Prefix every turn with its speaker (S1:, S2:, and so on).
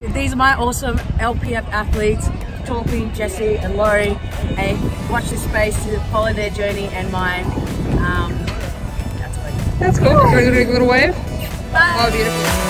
S1: These are my awesome LPF athletes, Torpey, Jesse and Lori. Hey, watch this space to follow their journey and mine. Um, that's cool.
S2: That's cool. Can I do a little wave?
S1: Bye.
S2: Oh, beautiful.